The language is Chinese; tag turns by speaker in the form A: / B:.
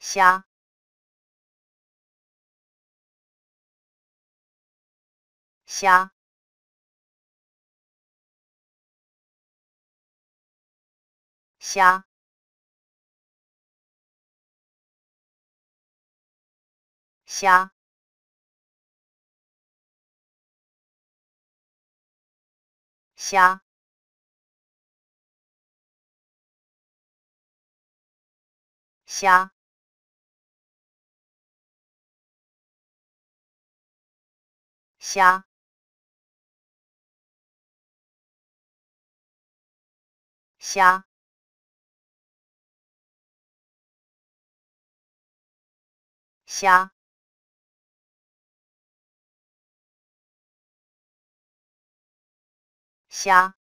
A: 虾，虾，虾，虾，虾。虾，虾，虾，虾，虾。